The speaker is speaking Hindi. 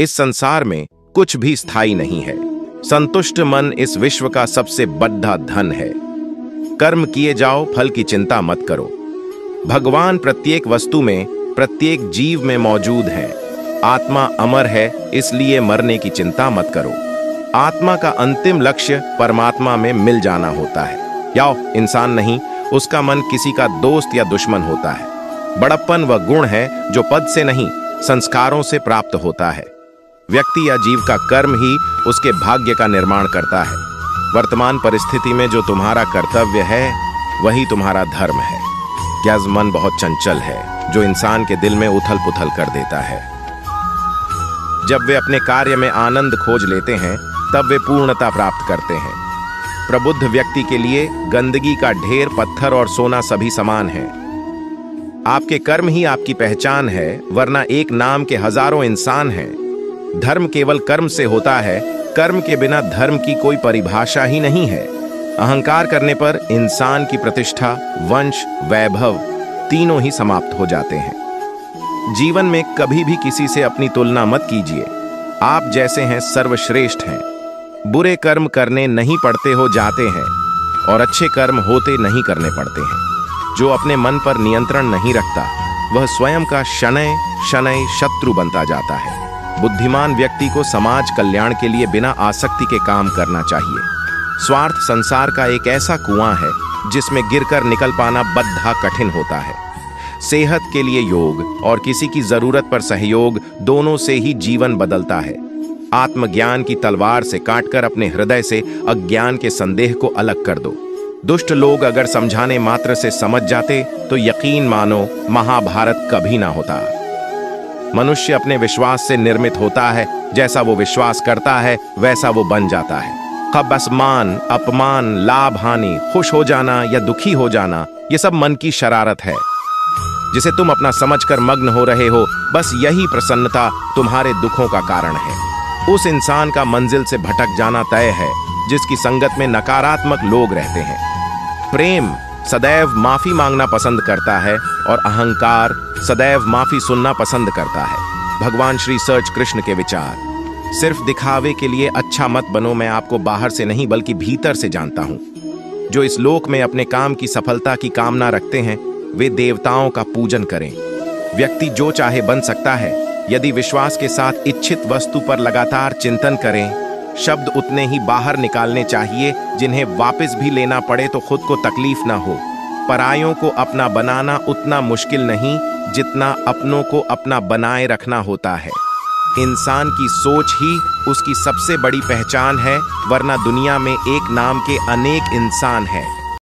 इस संसार में कुछ भी स्थायी नहीं है। संतुष्ट मन इस विश्व का सबसे बड़ा धन है। कर्म किए जाओ, फल की चिंता मत करो। भगवान प्रत्येक वस्तु में, प्रत्येक जीव में मौजूद है। आत्मा अमर है, इसलिए मरने की चिंता मत करो। आत्मा का अंतिम लक्ष्य परमात्मा में मिल जाना होता है। या इंसान नहीं, उसका मन किसी का दोस्त या दुश्मन होता है। बड़प्पन वह गुण है जो पद से नहीं, संस्कारों से प्राप्त होता है। व्यक्ति या जीव का कर्म ही उसके भाग्य का निर्माण करता है। वर्तमान परिस्थिति में जो तुम्हारा कर्तव्य है, वही तुम्हारा धर्म है। क्या मन बहुत चंचल है, जो इंसान के दिल में उथल पुथल कर देता है। जब वे अपने कार्य में आनंद खोज लेते हैं, तब वे पूर्णता प्राप्त करते हैं। प्रबुद्ध व्यक्ति के लिए गंदगी का ढेर पत्थर और सोना सभी समान है। आपके कर्म ही आपकी पहचान है, वरना एक नाम के हज़ारों इंसान हैं। धर्म केवल कर्म से होता है, कर्म के बिना धर्म की कोई परिभाषा ही नहीं है। अहंकार करने पर इंसान की प्रतिष्ठा, वंश, वैभव तीनों ही समाप्त हो जाते हैं। जीवन में कभी भी किसी से अपनी तुलना मत कीजिए। आप जैसे हैं सर्वश्रेष्ठ हैं। बुरे कर्म करने नहीं पड़ते हो जाते हैं और अच्छे कर्म होते नहीं करने पड़ते हैं। जो अपने मन पर नियंत्रण नहीं रखता, वह स्वयं का शनय शनय शत्रु बनता जाता है। बुद्धिमान व्यक्ति को समाज कल्याण के लिए बिना आसक्ति के काम करना चाहिए। स्वार्थ संसार का एक ऐसा कुआँ है, जिसमें गिरकर निकल पाना बद्धा कठिन होता है। सेहत के लिए योग और किसी की ज़रूरत पर सहयोग दोनों से ही जीवन बदलता है। आत्मज्ञान की तलवार से काटकर अपने हृदय से अज्ञान के संदेह को अलग कर दो। दुष्ट लोग अगर समझाने मात्र से समझ जाते तो यकीन मानो, महाभारत कभी ना होता। मनुष्य अपने विश्वास से निर्मित होता है, जैसा वो विश्वास करता है, वैसा वो बन जाता है। कब असमान अपमान, लाभ, हानि, खुश हो जाना या दुखी हो जाना, ये सब मन की शरारत है। जिसे तुम अपना समझकर मग्न हो रहे हो, बस यही प्रसन्नता तुम्हारे दुखों का कारण है। उस इंसान का मंजिल से भटक जाना तय है, जिसकी संगत में नकारात्मक लोग रहते हैं। प्रेम सदैव माफ़ी मांगना पसंद करता है और अहंकार सदैव माफ़ी सुनना पसंद करता है। भगवान श्री सर्च कृष्ण के विचार। सिर्फ़ दिखावे के लिए अच्छा मत बनो मैं आपको बाहर से नहीं बल्कि भीतर से जानता हूँ। जो इस लोक में अपने काम की सफलता की कामना रखते हैं, वे देवताओं का पूजन करें। व्यक्ति जो चाहे बन सकता है, यदि विश्वास के साथ इच्छित वस्तु पर लगातार चिंतन करें शब्द उतने ही बाहर निकालने चाहिए, जिन्हें वापस भी लेना पड़े तो खुद को तकलीफ़ ना हो। परायों को अपना बनाना उतना मुश्किल नहीं, जितना अपनों को अपना बनाए रखना होता है। इंसान की सोच ही उसकी सबसे बड़ी पहचान है, वरना दुनिया में एक नाम के अनेक इंसान हैं।